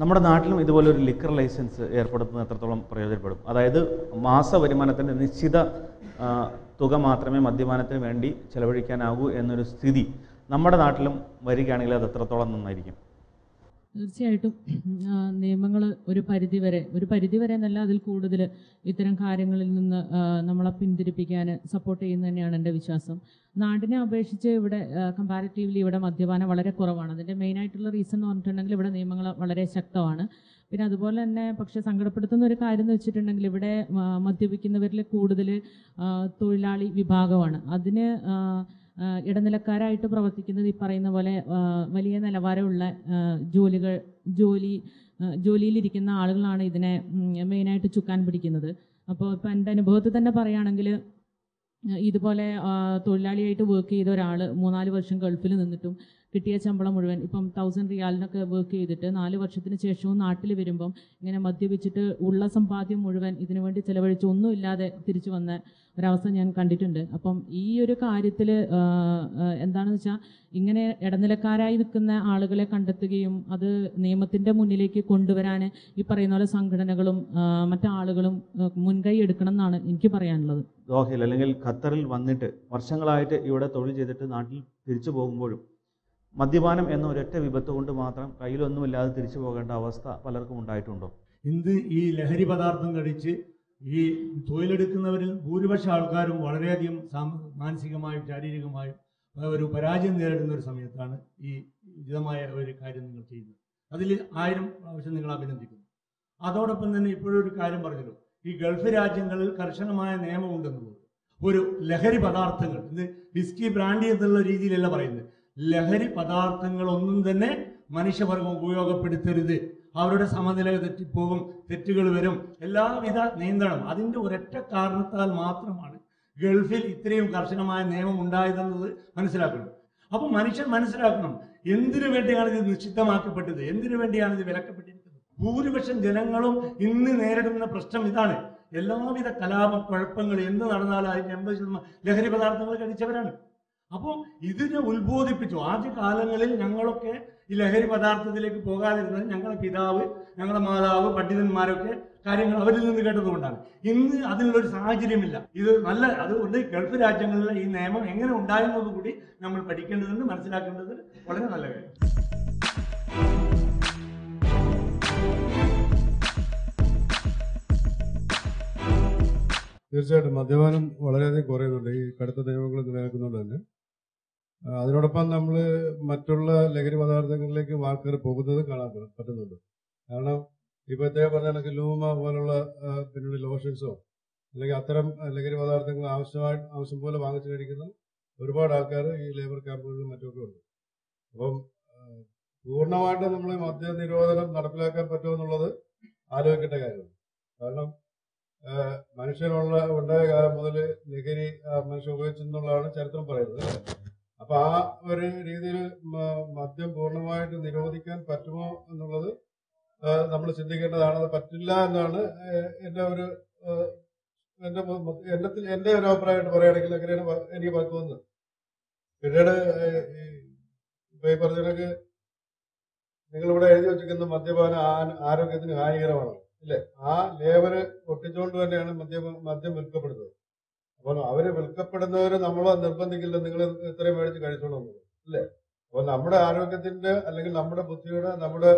നമ്മുടെ നാട്ടിലും ഇതുപോലൊരു ലിക്കർ ലൈസൻസ് ഏർപ്പെടുത്തുന്ന എത്രത്തോളം പ്രയോജനപ്പെടും? അതായത് മാസ വരുമാനത്തിന്റെ നിശ്ചിത തുക മാത്രമേ മദ്യപാനത്തിന് വേണ്ടി ചെലവഴിക്കാനാകൂ എന്നൊരു സ്ഥിതി നമ്മുടെ നാട്ടിലും വരികയാണെങ്കിൽ അത് എത്രത്തോളം നന്നായിരിക്കും? തീർച്ചയായിട്ടും നിയമങ്ങൾ ഒരു പരിധി വരെ ഒരു പരിധി വരെ എന്നല്ല അതിൽ കൂടുതൽ ഇത്തരം കാര്യങ്ങളിൽ നിന്ന് നമ്മളെ പിന്തിരിപ്പിക്കാൻ സപ്പോർട്ട് ചെയ്യുന്ന തന്നെയാണ് എന്റെ വിശ്വാസം. നാടിനെ അപേക്ഷിച്ച് ഇവിടെ കമ്പാരിറ്റീവ്ലി ഇവിടെ മദ്യപാനം വളരെ കുറവാണ്. അതിന്റെ മെയിനായിട്ടുള്ള റീസൺ എന്ന് പറഞ്ഞിട്ടുണ്ടെങ്കിൽ ഇവിടെ നിയമങ്ങൾ വളരെ ശക്തമാണ്. പിന്നെ അതുപോലെ തന്നെ പക്ഷേ സങ്കടപ്പെടുത്തുന്ന ഒരു കാര്യം എന്ന് വെച്ചിട്ടുണ്ടെങ്കിൽ ഇവിടെ മദ്യപിക്കുന്നവരിൽ കൂടുതൽ തൊഴിലാളി വിഭാഗമാണ്. അതിന് ഇടനിലക്കാരായിട്ട് പ്രവർത്തിക്കുന്നത് ഈ പറയുന്ന പോലെ വലിയ നിലവാരമുള്ള ജോലികൾ ജോലി ജോലിയിലിരിക്കുന്ന ആളുകളാണ് ഇതിനെ മെയിനായിട്ട് ചുക്കാൻ പിടിക്കുന്നത്. അപ്പോൾ ഇപ്പം എന്റെ അനുഭവത്തിൽ തന്നെ പറയുകയാണെങ്കിൽ ഇതുപോലെ തൊഴിലാളിയായിട്ട് വർക്ക് ചെയ്ത ഒരാൾ മൂന്നാൽ വർഷം ഗൾഫിൽ നിന്നിട്ടും കിട്ടിയ ശമ്പളം മുഴുവൻ. ഇപ്പം തൗസൻഡ് റിയാലിനൊക്കെ വർക്ക് ചെയ്തിട്ട് നാല് വർഷത്തിന് ശേഷവും നാട്ടിൽ വരുമ്പം ഇങ്ങനെ മദ്യപിച്ചിട്ട് ഉള്ള സമ്പാദ്യം മുഴുവൻ ഇതിനു വേണ്ടി ചിലവഴിച്ച് ഒന്നുമില്ലാതെ തിരിച്ചു വന്ന ഒരവസ്ഥ ഞാൻ കണ്ടിട്ടുണ്ട്. അപ്പം ഈ ഒരു കാര്യത്തിൽ എന്താണെന്ന് വെച്ചാൽ ഇങ്ങനെ ഇടനിലക്കാരായി നിൽക്കുന്ന ആളുകളെ കണ്ടെത്തുകയും അത് നിയമത്തിന്റെ മുന്നിലേക്ക് കൊണ്ടുവരാൻ ഈ പറയുന്ന പോലെ സംഘടനകളും മറ്റാളുകളും മുൻകൈ എടുക്കണം എന്നാണ് എനിക്ക് പറയാനുള്ളത്. ദോഹയിൽ അല്ലെങ്കിൽ ഖത്തറിൽ വന്നിട്ട് വർഷങ്ങളായിട്ട് ഇവിടെ തൊഴിൽ ചെയ്തിട്ട് നാട്ടിൽ തിരിച്ചു പോകുമ്പോഴും മദ്യപാനം എന്ന ഒരൊറ്റ വിപത്ത് കൊണ്ട് മാത്രം കയ്യിലൊന്നുമില്ലാതെ തിരിച്ചു പോകേണ്ട അവസ്ഥ പലർക്കും ഉണ്ടായിട്ടുണ്ടോ? ഇന്ന് ഈ ലഹരി പദാർത്ഥം കഴിച്ച് ഈ തൊഴിലെടുക്കുന്നവരിൽ ഭൂരിപക്ഷ ആൾക്കാരും വളരെയധികം മാനസികമായും ശാരീരികമായും ഒരു പരാജയം നേരിടുന്ന ഒരു സമയത്താണ് ഈ ഉചിതമായ ഒരു കാര്യം നിങ്ങൾ ചെയ്യുന്നത്. അതിൽ ആയിരം പ്രാവശ്യം നിങ്ങൾ അഭിനന്ദിക്കുന്നു. അതോടൊപ്പം തന്നെ ഇപ്പോഴൊരു കാര്യം പറഞ്ഞല്ലോ. ഈ ഗൾഫ് രാജ്യങ്ങളിൽ കർശനമായ നിയമമുണ്ടെന്നുള്ളത് ഒരു ലഹരി പദാർത്ഥങ്ങൾ ഇത് വിസ്കി ബ്രാൻഡി എന്നുള്ള രീതിയിലല്ല പറയുന്നത്. ലഹരി പദാർത്ഥങ്ങളൊന്നും തന്നെ മനുഷ്യവർഗം ഉപയോഗപ്പെടുത്തരുത്. അവരുടെ സമനില തെറ്റിപ്പോകും തെറ്റുകൾ വരും. എല്ലാവിധ നിയന്ത്രണം. അതിന്റെ ഒരൊറ്റ കാരണത്താൽ മാത്രമാണ് ഗൾഫിൽ ഇത്രയും കർശനമായ നിയമം ഉണ്ടായതെന്നത് മനസ്സിലാക്കണം അപ്പോൾ മനുഷ്യൻ മനസ്സിലാക്കണം എന്തിനു വേണ്ടിയാണ് ഇത് നിശ്ചിതമാക്കപ്പെട്ടത് എന്തിനു വേണ്ടിയാണ് ഇത് വിലക്കപ്പെട്ടിരിക്കുന്നത്? ഭൂരിപക്ഷം ജനങ്ങളും ഇന്ന് നേരിടുന്ന പ്രശ്നം ഇതാണ്. എല്ലാവിധ കലാപ കുഴപ്പങ്ങൾ എന്ത് നടന്നാലും അതിന്റെ എൺപത് ശതമാനം ലഹരി പദാർത്ഥങ്ങൾ കഴിച്ചവരാണ്. അപ്പോൾ ഇതിനെ ഉത്ബോധിപ്പിച്ചു. ആദ്യ കാലങ്ങളിൽ ഞങ്ങളൊക്കെ ഈ ലഹരി പദാർത്ഥത്തിലേക്ക് പോകാതിരുന്നത് ഞങ്ങളുടെ പിതാവ് ഞങ്ങളുടെ മാതാവ് പണ്ഡിതന്മാരൊക്കെ കാര്യങ്ങൾ അവരിൽ നിന്ന് കേട്ടതുകൊണ്ടാണ്. ഇന്ന് അതിനുള്ളൊരു സാഹചര്യമില്ല. ഇത് നല്ല അതുകൊണ്ട് ഗൾഫ് രാജ്യങ്ങളിലെ ഈ നിയമം എങ്ങനെ ഉണ്ടായെന്നത് കൂടി നമ്മൾ പഠിക്കേണ്ടതുണ്ട് മനസ്സിലാക്കേണ്ടത് വളരെ നല്ല കാര്യം. തീർച്ചയായിട്ടും മദ്യപാനം വളരെയധികം കുറയുന്നുണ്ട്. ഈ കടുത്ത നിയമങ്ങൾ നിലനിൽക്കുന്നുണ്ട് തന്നെ. അതിനോടൊപ്പം നമ്മൾ മറ്റുള്ള ലഹരി പദാർത്ഥങ്ങളിലേക്ക് ആൾക്കാർ പോകുന്നത് കാണാൻ പറ്റുന്നുണ്ട്. കാരണം ഇപ്പൊ ഇദ്ദേഹം പറഞ്ഞ കണക്ക് ലൂമ പോലുള്ള പിന്നീട് പിന്നെ ലോഷൻസോ അല്ലെങ്കിൽ അത്തരം ലഹരി പദാർത്ഥങ്ങൾ ആവശ്യമായി ആവശ്യം പോലെ വാങ്ങിച്ചു കഴിക്കുന്ന ഒരുപാട് ആൾക്കാർ ഈ ലേബർ ക്യാമ്പുകളിലും മറ്റുമൊക്കെ ഉണ്ട്. അപ്പം പൂർണമായിട്ടും നമ്മൾ മദ്യ നിരോധനം നടപ്പിലാക്കാൻ പറ്റുമെന്നുള്ളത് ആലോചിക്കേണ്ട കാര്യമാണ് കാരണം മനുഷ്യനുള്ള ഉണ്ടായ കാലം മുതൽ ലഹരി മനുഷ്യൻ ഉപയോഗിച്ചെന്നുള്ളതാണ് ചരിത്രം പറയുന്നത്? അപ്പൊ ആ ഒരു രീതിയിൽ മദ്യം പൂർണമായിട്ട് നിരോധിക്കാൻ പറ്റുമോ എന്നുള്ളത് നമ്മൾ ചിന്തിക്കേണ്ടതാണ് അത് പറ്റില്ല എന്നാണ് എന്റെ ഒരു എന്റെ എന്റെ ഒരു അഭിപ്രായമായിട്ട് പറയുകയാണെങ്കിൽ അങ്ങനെയാണ് എനിക്ക് തോന്നുന്നത്. പിന്നീട് ഇപ്പൊ ഈ പറഞ്ഞ കണക്ക് നിങ്ങളിവിടെ എഴുതി വെച്ചിരിക്കുന്ന മദ്യപാനം ആരോഗ്യത്തിന് ഹാനികരമാണ് ഇല്ലേ? ആ ലേബര് ഒട്ടിച്ചുകൊണ്ട് തന്നെയാണ് മദ്യം മദ്യം വിൽക്കപ്പെടുന്നത്. അപ്പോൾ അവർ വിൽക്കപ്പെടുന്നവര് നമ്മൾ നിർബന്ധിക്കില്ല. നിങ്ങൾ ഇത്രയും മേടിച്ച് കഴിച്ചോളൂ അല്ലേ? അപ്പോൾ നമ്മുടെ ആരോഗ്യത്തിന്റെ അല്ലെങ്കിൽ നമ്മുടെ ബുദ്ധിയുടെ നമ്മുടെ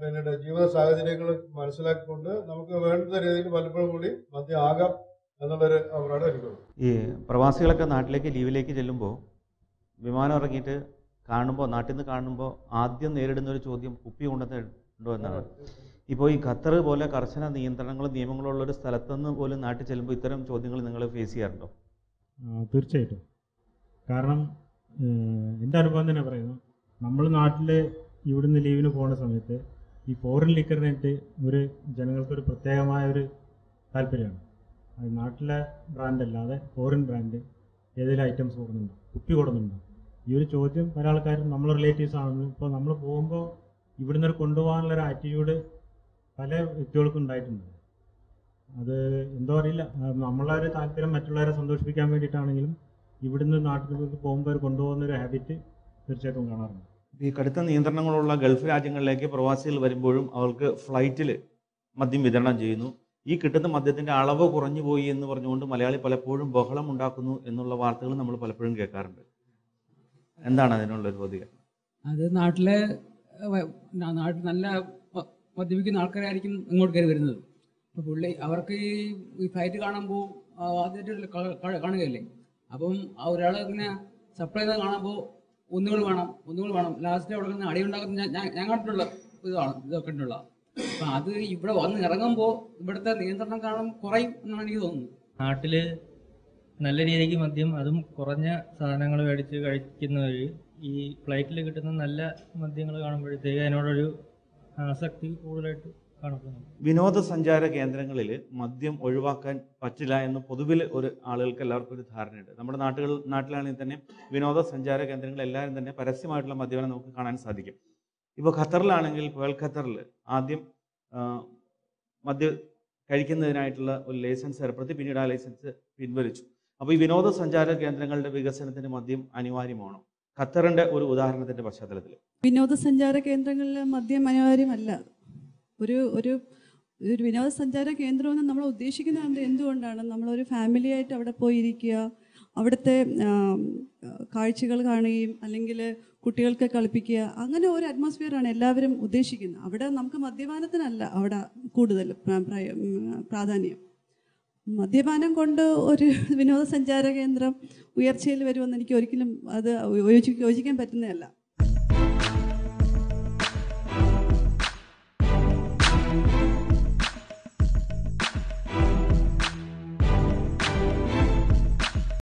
പിന്നെ ജീവിത സാഹചര്യങ്ങൾ മനസ്സിലാക്കിക്കൊണ്ട് നമുക്ക് വേണ്ട രീതിയിൽ പലപ്പോഴും കൂടി മദ്യം ആകാം എന്നുള്ളൊരു അഭിപ്രായം എനിക്കുള്ളൂ ഈ പ്രവാസികളൊക്കെ നാട്ടിലേക്ക് ലീവിലേക്ക് ചെല്ലുമ്പോൾ വിമാനം ഇറങ്ങിയിട്ട് കാണുമ്പോൾ നാട്ടിൽ നിന്ന് കാണുമ്പോൾ ആദ്യം നേരിടുന്ന ഒരു ചോദ്യം കുപ്പി കൊണ്ടുവന്നിട്ടുണ്ടോ എന്നാണ്. ഇപ്പോൾ ഈ ഖത്തർ പോലെ കർശന നിയന്ത്രണങ്ങളും നിയമങ്ങളുള്ള ഒരു സ്ഥലത്തുനിന്ന് പോലും നാട്ടിൽ ചെല്ലുമ്പോൾ ഇത്തരം ചോദ്യങ്ങൾ നിങ്ങൾ ഫേസ് ചെയ്യാറുണ്ടോ? തീർച്ചയായിട്ടും. കാരണം എന്റെ അനുഭവം തന്നെ പറയുന്നു. നമ്മൾ നാട്ടിൽ ഇവിടുന്ന് ലീവിന് പോകുന്ന സമയത്ത് ഈ ഫോറിൻ ലിക്കറിനായിട്ട് ഒരു ജനങ്ങൾക്കൊരു പ്രത്യേകമായ ഒരു താല്പര്യമാണ്. അത് നാട്ടിലെ ബ്രാൻഡ് അല്ലാതെ ഫോറിൻ ബ്രാൻഡ് ഏതെങ്കിലും ഐറ്റംസ് കൊടുക്കുന്നുണ്ട്? കുപ്പി കൊടുക്കുന്നുണ്ട്? ഈ ഒരു ചോദ്യം പല ആൾക്കാരും നമ്മൾ റിലേറ്റീവ്സ് ആണെന്ന്. ഇപ്പോൾ നമ്മൾ പോകുമ്പോൾ ഇവിടുന്ന് കൊണ്ടുപോകാനുള്ള ഒരു ആറ്റിറ്റ്യൂഡ് പല വ്യക്തികൾക്കും ഉണ്ടായിട്ടുണ്ട്. അത് എന്തോ അറിയില്ല നമ്മളെ ഒരു താല്പര്യം മറ്റുള്ളവരെ സന്തോഷിപ്പിക്കാൻ വേണ്ടിയിട്ടാണെങ്കിലും ഇവിടുന്ന് നാട്ടിലേക്ക് പോകുമ്പോൾ കൊണ്ടുപോകുന്ന ഒരു ഹാബിറ്റ് തീർച്ചയായിട്ടും കാണാറുണ്ട്. ഈ കടുത്ത നിയന്ത്രണങ്ങളുള്ള ഗൾഫ് രാജ്യങ്ങളിലേക്ക് പ്രവാസികൾ വരുമ്പോഴും അവർക്ക് ഫ്ലൈറ്റിൽ മദ്യം വിതരണം ചെയ്യുന്നു. ഈ കിട്ടുന്ന മദ്യത്തിന്റെ അളവ് കുറഞ്ഞു പോയി എന്ന് പറഞ്ഞുകൊണ്ട് മലയാളി പലപ്പോഴും ബഹളം ഉണ്ടാക്കുന്നു എന്നുള്ള വാർത്തകൾ നമ്മൾ പലപ്പോഴും കേൾക്കാറുണ്ട്. എന്താണ് അതിനുള്ള ഒരു പ്രതികരണം? അത് നാട്ടിലെ നാട്ടിൽ നല്ല മദ്യപിക്കുന്ന ആൾക്കാരായിരിക്കും ഇങ്ങോട്ട് കയറി വരുന്നത്. അപ്പോൾ പുള്ളി അവർക്ക് ഈ ഫൈറ്റ് കാണുമ്പോൾ ആദ്യമായിട്ട് കാണുകയല്ലേ? അപ്പം ആ ഒരാൾ ഇങ്ങനെ സപ്ലൈ ചെയ്ത് കാണുമ്പോൾ ഒന്നുകൾ വേണം ഒന്നുകൾ വേണം. ലാസ്റ്റ് അവിടെ നിന്ന് അടിയുണ്ടാക്കുന്ന ഞാൻ- കണ്ടിട്ടുള്ള ഇതാണ് ഇതൊക്കെ കണ്ടിട്ടുള്ള. അപ്പം അത് ഇവിടെ വന്ന് ഇറങ്ങുമ്പോൾ ഇവിടുത്തെ നിയന്ത്രണം കാണും കുറയും എന്നാണ് എനിക്ക് തോന്നുന്നത്. നാട്ടിൽ നല്ല രീതിക്ക് മദ്യം അതും കുറഞ്ഞ സാധനങ്ങൾ മേടിച്ച് കഴിക്കുന്നവർ ഈ ഫ്ലൈറ്റിൽ കിട്ടുന്ന നല്ല മദ്യങ്ങൾ കാണുമ്പോഴത്തേക്ക് അതിനോടൊരു ആസക്തി കൂടുതലായിട്ട് കാണപ്പെടുന്നു വിനോദസഞ്ചാര കേന്ദ്രങ്ങളിൽ മദ്യം ഒഴിവാക്കാൻ പറ്റില്ല എന്ന് പൊതുവിൽ ഒരു ആളുകൾക്ക് എല്ലാവർക്കും ഒരു ധാരണയുണ്ട്. നമ്മുടെ നാട്ടുകൾ നാട്ടിലാണെങ്കിൽ തന്നെ വിനോദസഞ്ചാര കേന്ദ്രങ്ങൾ എല്ലാവരും തന്നെ പരസ്യമായിട്ടുള്ള മദ്യപാനം നമുക്ക് കാണാൻ സാധിക്കും. ഇപ്പോൾ ഖത്തറിലാണെങ്കിൽ പേൾ ഖത്തറിൽ ആദ്യം മദ്യം കഴിക്കുന്നതിനായിട്ടുള്ള ഒരു ലൈസൻസ് ഏർപ്പെടുത്തി പിന്നീട് ആ ലൈസൻസ് പിൻവലിച്ചു. അപ്പോൾ ഈ വിനോദസഞ്ചാര കേന്ദ്രങ്ങളുടെ വികസനത്തിന് മദ്യം അനിവാര്യമാണോ? ഖത്തറിന്റെ ഒരു ഉദാഹരണത്തിന്റെ പശ്ചാത്തലത്തിൽ. വിനോദസഞ്ചാര കേന്ദ്രങ്ങളിൽ മദ്യം അനിവാര്യമല്ല. ഒരു ഒരു ഒരു വിനോദസഞ്ചാര കേന്ദ്രമെന്ന് നമ്മൾ ഉദ്ദേശിക്കുന്നത് എന്ത് എന്തുകൊണ്ടാണ്? നമ്മളൊരു ഫാമിലി ആയിട്ട് അവിടെ പോയി ഇരിക്കുക അവിടുത്തെ കാഴ്ചകൾ കാണുകയും അല്ലെങ്കിൽ കുട്ടികൾക്ക് കളിപ്പിക്കുക അങ്ങനെ ഒരു അറ്റ്മോസ്ഫിയറാണ് എല്ലാവരും ഉദ്ദേശിക്കുന്നത്. അവിടെ നമുക്ക് മദ്യപാനത്തിനല്ല അവിടെ കൂടുതൽ പ്രാധാന്യം. മദ്യപാനം കൊണ്ട് ഒരു വിനോദസഞ്ചാര കേന്ദ്രം ഉയർച്ചയിൽ വരുമെന്ന് എനിക്ക് ഒരിക്കലും അത് യോജിക്കാൻ പറ്റുന്നതല്ല.